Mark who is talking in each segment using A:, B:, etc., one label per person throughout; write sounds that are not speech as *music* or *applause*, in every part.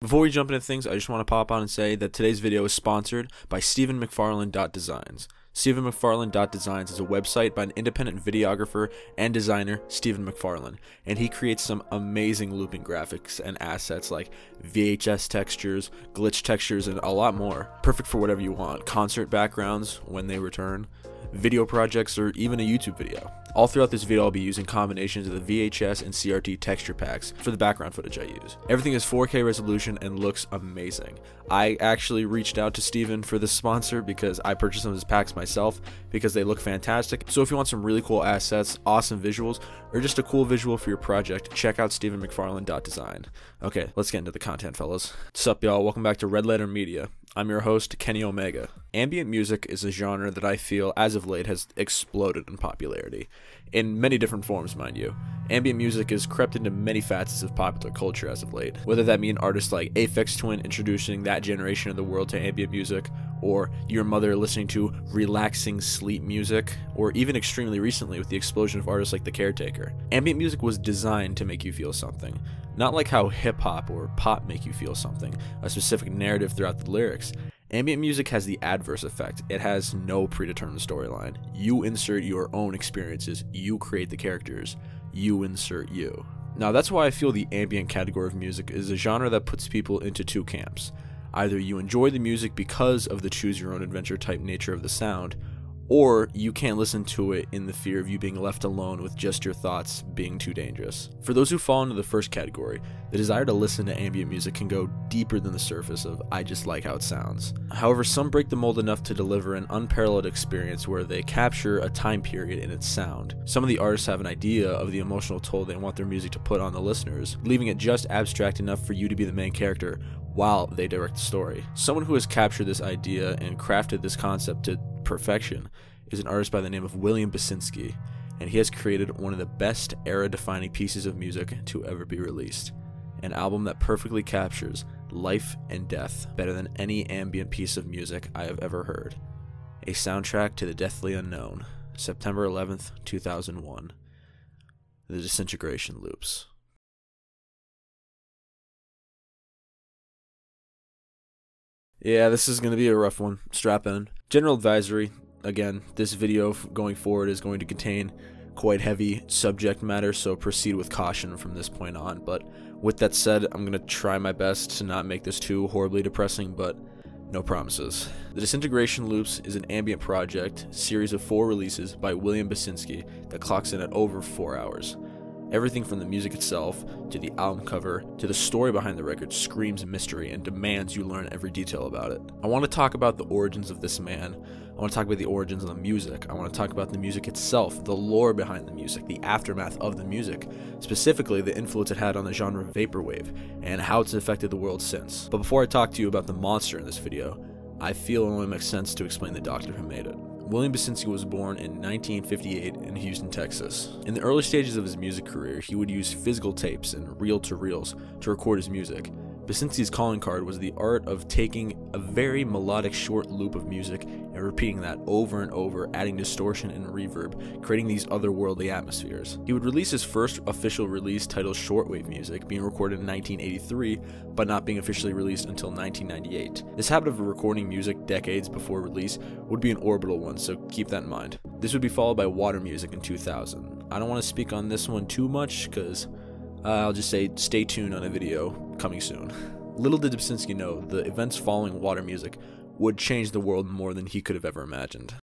A: Before we jump into things, I just want to pop on and say that today's video is sponsored by Steven McFarlane Designs. Steven McFarlane Designs is a website by an independent videographer and designer, Steven McFarlane, and he creates some amazing looping graphics and assets like VHS textures, glitch textures, and a lot more. Perfect for whatever you want concert backgrounds when they return, video projects, or even a YouTube video. All throughout this video, I'll be using combinations of the VHS and CRT texture packs for the background footage I use. Everything is 4K resolution and looks amazing. I actually reached out to Steven for this sponsor because I purchased some of his packs myself because they look fantastic. So if you want some really cool assets, awesome visuals, or just a cool visual for your project, check out StevenMcFarlane.design. Okay, let's get into the content, fellas. What's up, y'all? Welcome back to Red Letter Media. I'm your host, Kenny Omega. Ambient music is a genre that I feel, as of late, has exploded in popularity. In many different forms, mind you. Ambient music has crept into many facets of popular culture as of late, whether that mean artists like Aphex Twin introducing that generation of the world to ambient music, or your mother listening to relaxing sleep music, or even extremely recently with the explosion of artists like The Caretaker. Ambient music was designed to make you feel something, not like how hip hop or pop make you feel something, a specific narrative throughout the lyrics. Ambient music has the adverse effect. It has no predetermined storyline. You insert your own experiences, you create the characters, you insert you. Now, that's why I feel the ambient category of music is a genre that puts people into two camps. Either you enjoy the music because of the choose your own adventure type nature of the sound, or you can't listen to it in the fear of you being left alone with just your thoughts being too dangerous. For those who fall into the first category, the desire to listen to ambient music can go deeper than the surface of I just like how it sounds. However, some break the mold enough to deliver an unparalleled experience where they capture a time period in its sound. Some of the artists have an idea of the emotional toll they want their music to put on the listeners, leaving it just abstract enough for you to be the main character while they direct the story. Someone who has captured this idea and crafted this concept to perfection is an artist by the name of William Basinski, and he has created one of the best era defining pieces of music to ever be released. An album that perfectly captures life and death better than any ambient piece of music I have ever heard. A soundtrack to the deathly unknown, September 11th, 2001. The Disintegration Loops. Yeah, this is going to be a rough one. Strap in. General advisory again, this video going forward is going to contain quite heavy subject matter, so proceed with caution from this point on. But with that said, I'm going to try my best to not make this too horribly depressing, but no promises. The Disintegration Loops is an ambient project, series of four releases by William Basinski that clocks in at over four hours. Everything from the music itself, to the album cover, to the story behind the record screams mystery and demands you learn every detail about it. I want to talk about the origins of this man. I want to talk about the origins of the music. I want to talk about the music itself, the lore behind the music, the aftermath of the music, specifically the influence it had on the genre vaporwave, and how it's affected the world since. But before I talk to you about the monster in this video, I feel it only makes sense to explain the doctor who made it. William Basinski was born in 1958 in Houston, Texas. In the early stages of his music career, he would use physical tapes and reel to reels to record his music. Basinski's calling card was the art of taking a very melodic short loop of music and repeating that over and over, adding distortion and reverb, creating these otherworldly atmospheres. He would release his first official release titled Shortwave Music, being recorded in 1983, but not being officially released until 1998. This habit of recording music decades before release would be an orbital one, so keep that in mind. This would be followed by Water Music in 2000. I don't want to speak on this one too much because uh, I'll just say stay tuned on a video coming soon. Little did Basinski know the events following Water Music would change the world more than he could have ever imagined.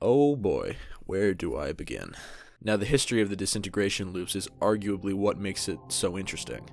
A: Oh boy, where do I begin? Now, the history of the disintegration loops is arguably what makes it so interesting.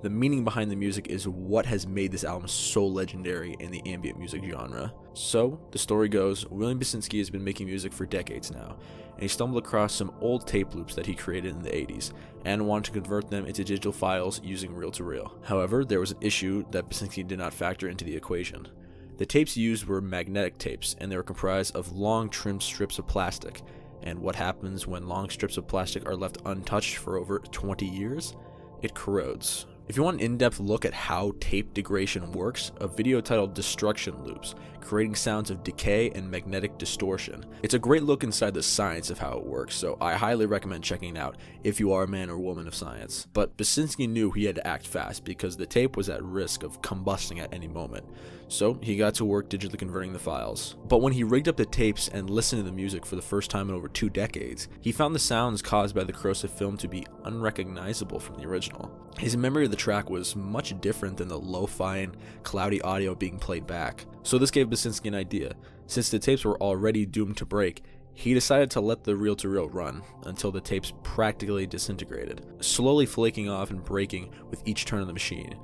A: The meaning behind the music is what has made this album so legendary in the ambient music genre. So, the story goes William Basinski has been making music for decades now, and he stumbled across some old tape loops that he created in the 80s and wanted to convert them into digital files using reel to reel. However, there was an issue that Basinski did not factor into the equation. The tapes used were magnetic tapes, and they were comprised of long trimmed strips of plastic. And what happens when long strips of plastic are left untouched for over 20 years? It corrodes, If you want an in-depth look at how tape degradation works, a video titled Destruction Loops, creating sounds of decay and magnetic distortion. It's a great look inside the science of how it works, so I highly recommend checking it out if you are a man or woman of science. But Basinski knew he had to act fast because the tape was at risk of combusting at any moment. So he got to work digitally converting the files. But when he rigged up the tapes and listened to the music for the first time in over two decades, he found the sounds caused by the corrosive film to be unrecognizable from the original. His memory of the track was much different than the lo-fi and cloudy audio being played back. So this gave Basinski an idea. Since the tapes were already doomed to break, he decided to let the reel to reel run until the tapes practically disintegrated, slowly flaking off and breaking with each turn of the machine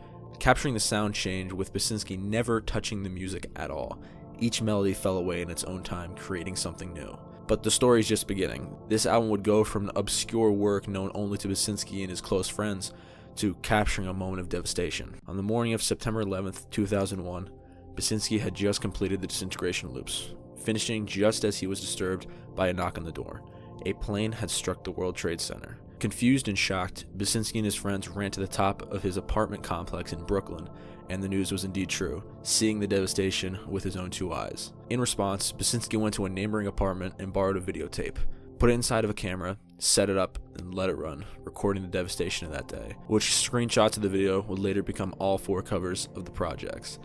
A: capturing the sound change with Basinski never touching the music at all. Each melody fell away in its own time, creating something new. But the story's just beginning. This album would go from an obscure work known only to Basinski and his close friends to capturing a moment of devastation. On the morning of September 11th, 2001, Basinski had just completed the disintegration loops, finishing just as he was disturbed by a knock on the door. A plane had struck the World Trade Center. Confused and shocked, Basinski and his friends ran to the top of his apartment complex in Brooklyn, and the news was indeed true, seeing the devastation with his own two eyes. In response, Basinski went to a neighboring apartment and borrowed a videotape, put it inside of a camera, set it up, and let it run, recording the devastation of that day, which screenshots of the video would later become all four covers of the projects.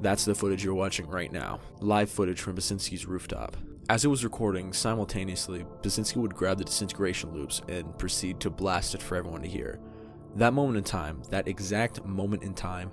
A: That's the footage you're watching right now, live footage from Basinski's rooftop. As it was recording, simultaneously, Basinski would grab the disintegration loops and proceed to blast it for everyone to hear. That moment in time, that exact moment in time,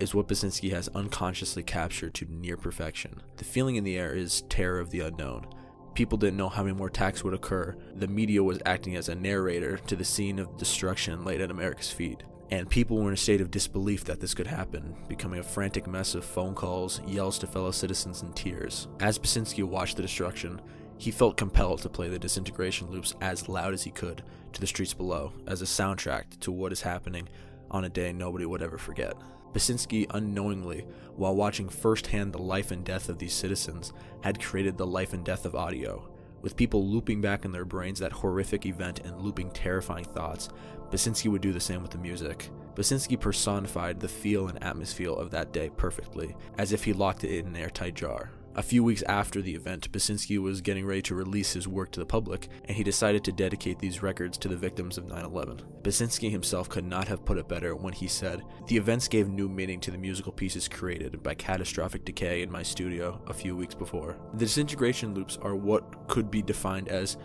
A: is what Basinski has unconsciously captured to near perfection. The feeling in the air is terror of the unknown. People didn't know how many more attacks would occur. The media was acting as a narrator to the scene of destruction laid at America's feet and people were in a state of disbelief that this could happen, becoming a frantic mess of phone calls, yells to fellow citizens, and tears. As Basinski watched the destruction, he felt compelled to play the disintegration loops as loud as he could to the streets below, as a soundtrack to what is happening on a day nobody would ever forget. Basinski, unknowingly, while watching firsthand the life and death of these citizens, had created the life and death of audio, with people looping back in their brains that horrific event and looping terrifying thoughts, Basinski would do the same with the music. Basinski personified the feel and atmosphere of that day perfectly, as if he locked it in an airtight jar. A few weeks after the event, Basinski was getting ready to release his work to the public, and he decided to dedicate these records to the victims of 9 11. Basinski himself could not have put it better when he said, The events gave new meaning to the musical pieces created by catastrophic decay in my studio a few weeks before. The disintegration loops are what could be defined as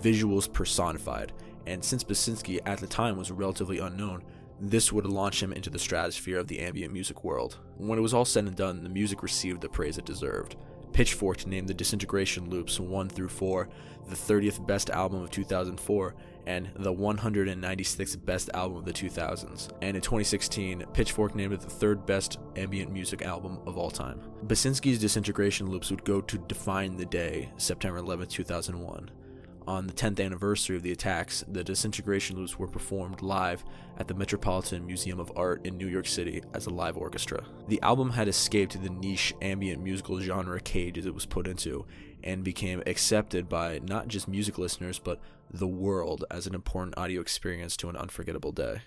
A: visuals personified, and since Basinski at the time was relatively unknown, this would launch him into the stratosphere of the ambient music world. When it was all said and done, the music received the praise it deserved. Pitchfork named the Disintegration Loops 1 through 4 the 30th best album of 2004 and the 196th best album of the 2000s. And in 2016, Pitchfork named it the third best ambient music album of all time. Basinski's Disintegration Loops would go to define the day, September 11, 2001 on the 10th anniversary of the attacks, the disintegration loops were performed live at the Metropolitan Museum of Art in New York City as a live orchestra. The album had escaped the niche ambient musical genre cage it was put into and became accepted by not just music listeners but the world as an important audio experience to an unforgettable day.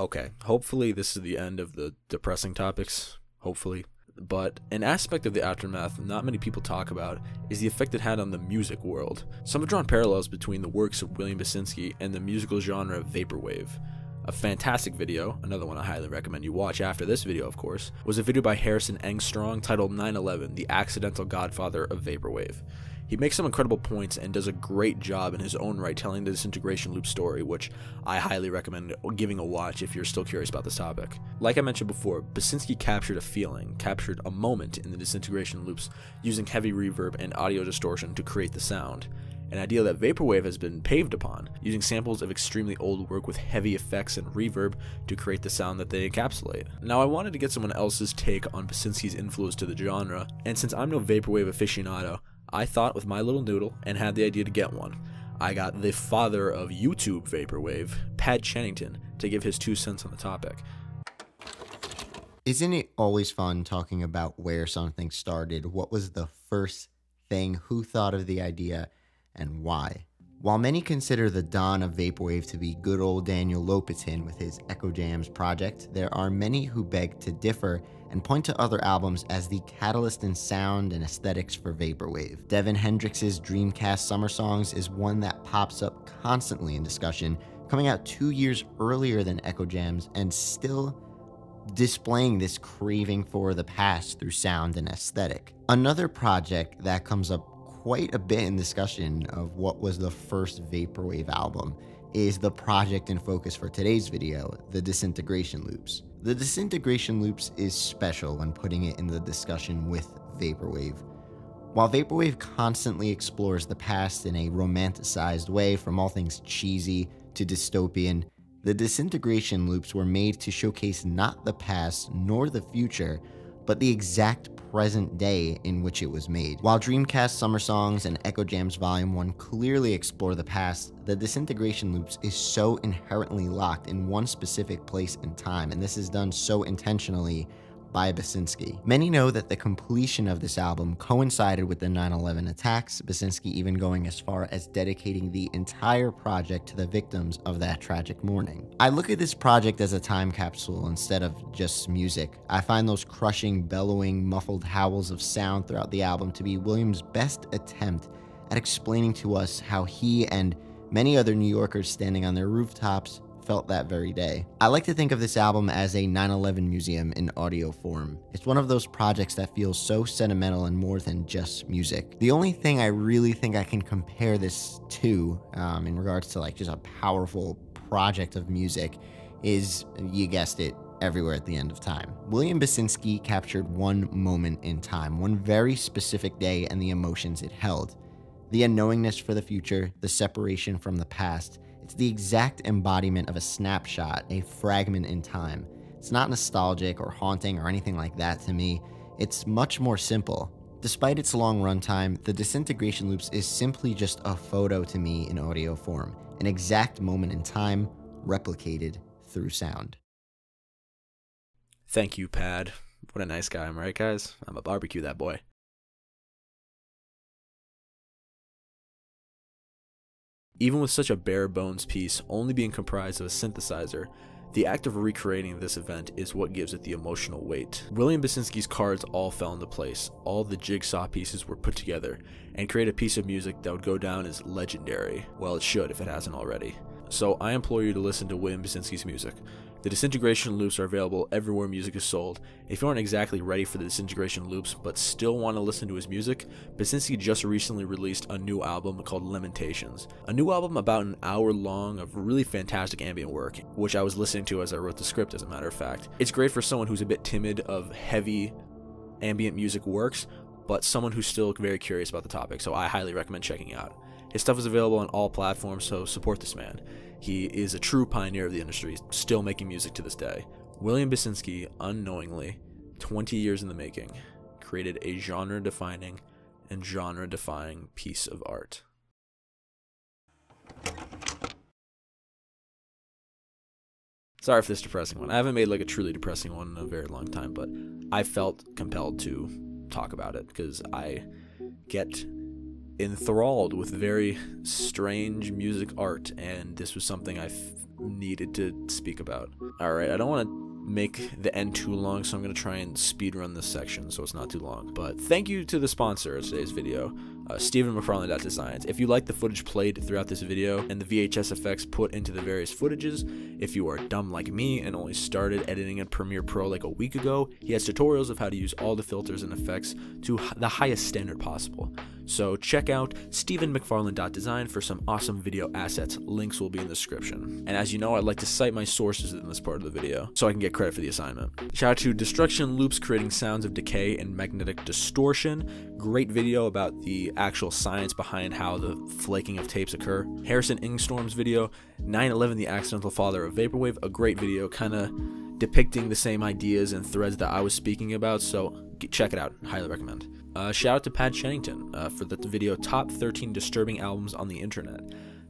A: Okay, hopefully this is the end of the depressing topics. Hopefully. But an aspect of the aftermath not many people talk about is the effect it had on the music world. Some have drawn parallels between the works of William Basinski and the musical genre vaporwave. A fantastic video, another one I highly recommend you watch after this video, of course, was a video by Harrison Engstrom titled 9/11: The Accidental Godfather of Vaporwave. He makes some incredible points and does a great job in his own right telling the disintegration loop story, which I highly recommend giving a watch if you're still curious about this topic. Like I mentioned before, Basinski captured a feeling, captured a moment in the disintegration loops using heavy reverb and audio distortion to create the sound an idea that Vaporwave has been paved upon, using samples of extremely old work with heavy effects and reverb to create the sound that they encapsulate. Now I wanted to get someone else's take on Basinski's influence to the genre, and since I'm no Vaporwave aficionado, I thought with my little noodle and had the idea to get one. I got the father of YouTube Vaporwave, Pad Chennington, to give his two cents on the topic.
B: Isn't it always fun talking about where something started? What was the first thing? Who thought of the idea? And why? While many consider the dawn of Vaporwave to be good old Daniel Lopatin with his Eccojams project, there are many who beg to differ and point to other albums as the catalyst in sound and aesthetics for Vaporwave. Devin Hendrix's Dreamcast Summer Songs is one that pops up constantly in discussion, coming out two years earlier than Eccojams and still displaying this craving for the past through sound and aesthetic. Another project that comes up quite a bit in discussion of what was the first Vaporwave album is the project in focus for today's video, the Disintegration Loops. The Disintegration Loops is special when putting it in the discussion with Vaporwave. While Vaporwave constantly explores the past in a romanticized way from all things cheesy to dystopian, the Disintegration Loops were made to showcase not the past nor the future, but the exact present day in which it was made. While Dreamcast Summer Songs and Eccojams Volume 1 clearly explore the past, the Disintegration Loops is so inherently locked in one specific place and time, and this is done so intentionally by Basinski. Many know that the completion of this album coincided with the 9 11 attacks, Basinski even going as far as dedicating the entire project to the victims of that tragic morning. I look at this project as a time capsule instead of just music. I find those crushing, bellowing, muffled howls of sound throughout the album to be Williams' best attempt at explaining to us how he and many other New Yorkers standing on their rooftops felt that very day. I like to think of this album as a 9 11 museum in audio form. It's one of those projects that feels so sentimental and more than just music. The only thing I really think I can compare this to, um, in regards to like just a powerful project of music, is you guessed it, everywhere at the end of time. William Basinski captured one moment in time, one very specific day, and the emotions it held. The unknowingness for the future, the separation from the past, it's the exact embodiment of a snapshot, a fragment in time. It's not nostalgic or haunting or anything like that to me. It's much more simple. Despite its long runtime, the Disintegration Loops is simply just a photo to me in audio form, an exact moment in time replicated through sound.
A: Thank you, Pad. What a nice guy, am I right, guys? I'm a barbecue that boy. Even with such a bare bones piece only being comprised of a synthesizer, the act of recreating this event is what gives it the emotional weight. William Basinski's cards all fell into place, all the jigsaw pieces were put together, and create a piece of music that would go down as legendary. Well, it should if it hasn't already. So I implore you to listen to William Basinski's music. The disintegration loops are available everywhere music is sold. If you aren't exactly ready for the disintegration loops but still want to listen to his music, Basinski just recently released a new album called Lamentations. A new album about an hour long of really fantastic ambient work, which I was listening to as I wrote the script as a matter of fact. It's great for someone who's a bit timid of heavy ambient music works, but someone who's still very curious about the topic, so I highly recommend checking out. His stuff is available on all platforms, so support this man. He is a true pioneer of the industry, still making music to this day. William Basinski, unknowingly, 20 years in the making, created a genre defining and genre defying piece of art. Sorry for this depressing one. I haven't made like a truly depressing one in a very long time, but I felt compelled to talk about it because I get enthralled with very strange music art, and this was something I f- needed to speak about. All right, I don't want to make the end too long, so I'm going to try and speed run this section so it's not too long. But thank you to the sponsor of today's video, uh, Steven McFarlane Designs. If you like the footage played throughout this video and the VHS effects put into the various footages, if you are dumb like me and only started editing in Premiere Pro like a week ago, he has tutorials of how to use all the filters and effects to the highest standard possible. So check out StevenMcFarlane.design for some awesome video assets. Links will be in the description. And as you know, I like to cite my sources in this part of the video so I can get credit for the assignment. Shout out to Destruction Loops creating sounds of decay and magnetic distortion. Great video about the actual science behind how the flaking of tapes occur. Harrison Engstrom's video, 9-11 the accidental father of Vaporwave, a great video kind of depicting the same ideas and threads that I was speaking about, so check it out. Highly recommend. Uh, shout out to Pad Chennington uh, for the video Top 13 Disturbing Albums on the Internet.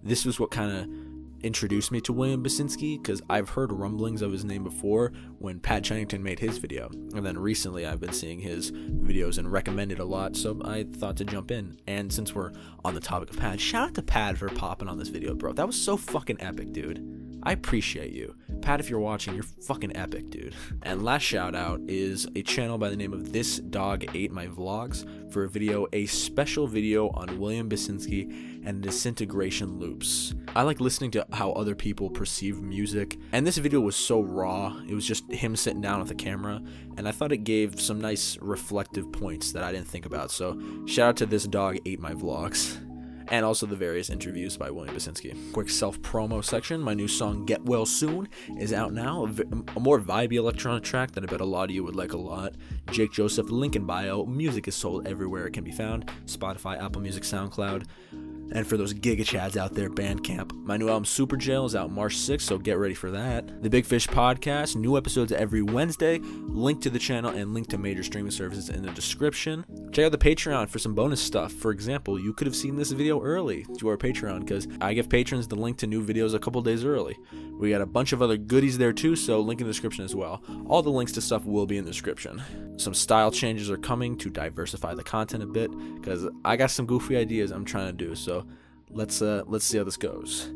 A: This was what kind of introduced me to William Basinski because I've heard rumblings of his name before when Pad Chennington made his video. And then recently I've been seeing his videos and recommended a lot, so I thought to jump in. And since we're on the topic of Pad, shout out to Pad for popping on this video, bro. That was so fucking epic, dude. I appreciate you. Pad, if you're watching, you're fucking epic, dude. *laughs* And last shout out is a channel by the name of This Dog Ate My Vlogs for a video, a special video on William Basinski and disintegration loops. I like listening to how other people perceive music, and this video was so raw. It was just him sitting down with the camera, and I thought it gave some nice reflective points that I didn't think about. So, shout out to This Dog Ate My Vlogs *laughs* and also the various interviews by William Basinski. Quick self promo section my new song Get Well Soon is out now, a, v- a more vibey electronic track that I bet a lot of you would like a lot. Jake Joseph, link in bio. Music is sold everywhere it can be found Spotify, Apple Music, SoundCloud. And for those Giga Chads out there, Bandcamp. My new album Superjail is out March 6th, so get ready for that. The Big Fish Podcast, new episodes every Wednesday. Link to the channel and link to major streaming services in the description. Check out the Patreon for some bonus stuff. For example, you could have seen this video early to our Patreon because I give patrons the link to new videos a couple days early. We got a bunch of other goodies there too, so link in the description as well. All the links to stuff will be in the description. Some style changes are coming to diversify the content a bit because I got some goofy ideas I'm trying to do. So let's uh let's see how this goes.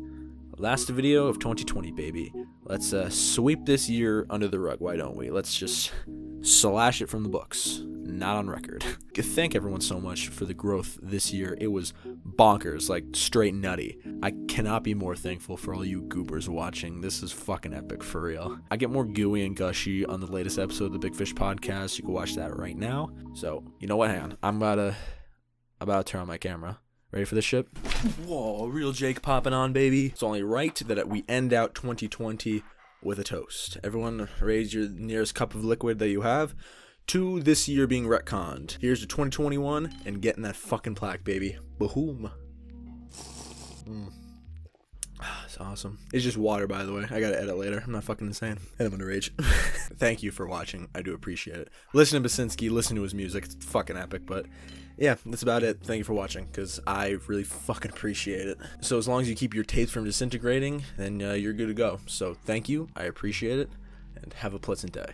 A: Last video of 2020, baby. Let's uh, sweep this year under the rug. Why don't we? Let's just slash it from the books. Not on record. *laughs* Thank everyone so much for the growth this year. It was bonkers, like straight nutty. I cannot be more thankful for all you goobers watching. This is fucking epic for real. I get more gooey and gushy on the latest episode of the Big Fish podcast. You can watch that right now. So, you know what? Hang on. I'm about to, I'm about to turn on my camera. Ready for this ship? Whoa, real Jake popping on, baby. It's only right that we end out 2020 with a toast. Everyone, raise your nearest cup of liquid that you have to this year being retconned. Here's to 2021 and getting that fucking plaque, baby. Boom. Mm. It's awesome. It's just water, by the way. I gotta edit later. I'm not fucking insane. And I'm gonna rage. *laughs* Thank you for watching. I do appreciate it. Listen to Basinski, listen to his music. It's fucking epic, but yeah, that's about it. Thank you for watching, because I really fucking appreciate it. So as long as you keep your tapes from disintegrating, then uh, you're good to go. So thank you. I appreciate it, and have a pleasant day.